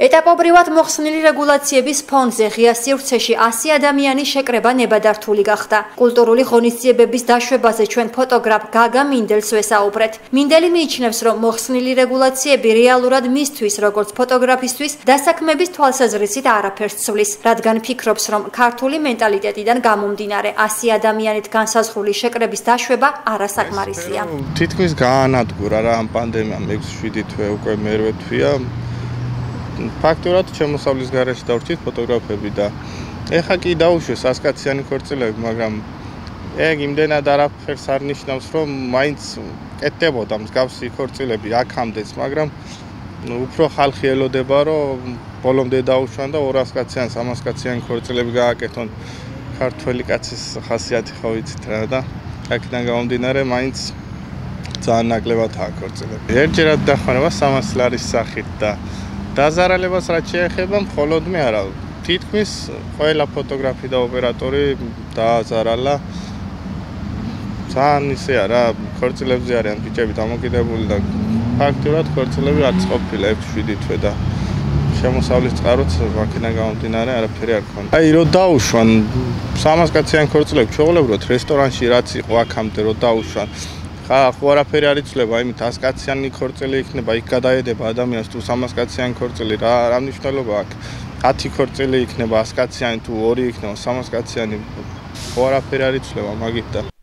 ეტაპობრივად მოხსნილი რეგულაციების ფონზე ღია სივრცეში 100 ადამიანის შეკრება ნებადართული გახდა. კულტურული ღონისძიებების დაშვებაზე ჩვენ ფოტოგრაფ გაგა მინდელს ვესაუბრეთ. მინდელი მიიჩნევს, რომ მოხსნილი რეგულაციები რეალურად მისთვის, როგორც ფოტოგრაფისტვის, დასაქმების თვალსაზრისით არაფერს ცვლის, რადგან ფიქრობს, რომ ქართული მენტალიტეტიდან გამომდინარე 100 ადამიანით განსაზღვრული შეკრების დაშვება არასაკმარისია. თითქმის გაანადგურა რა ამ პანდემიამ 6-7 თვე უკვე მერვე თვეა ფაქტურად ჩემოსავლის garaში დავრჩით ფოტოგრაფები და ეხა კი დაუშვეს ასკაციანი ქორწილები, მაგრამ ეგ იმდენად არაფერს არ ნიშნავს, რომ მაინც კეთდებოდა მსგავსი ქორწილები აქამდეც, მაგრამ უფრო ხალხი ელოდება, რომ ბოლომდე დაუშვან და 200-კაციან, 300-კაციანი ქორწილები გააკეთონ ქართველი კაცის ხასიათი ხო ვიცით რა და აქედან გამომდინარე მაინც ძალიან ნაკლებადაა ქორწილები. ერთჯერად დახმარება 300 ლარის სახით და დაზარალებას რაც შეეხება მხოლოდ მე არა თითქმის ყველა ფოტოგრაფი და ოპერატორი დააზარალა ძალიან ისე არა ქორწილებზე არიან ბიჭები დამოკიდებული და ფაქტურად ქორწილები არც ყოფილა 6-7 თვე და შემოსავლის წყაროც მაქედან გამომდინარე არაფერი არ ქონდა. აი რო დაუშვან 300 კაციან ქორწილებს შეულებროთ რესტორანში რაც იყო აქამდე რო დაუშვან ხა ხო არაფერი არ იცლება, იმით 100 კაციანი ქორწილი იქნება, იქ გადაედება ადამიანს თუ 300 კაციანი ქორწილი, რა რა მნიშვნელობა აქვს? 10 ქორწილი იქნება 100 კაციანი თუ 2 იქნება 300 კაციანი, ხო არაფერი არ იცლება მაგით და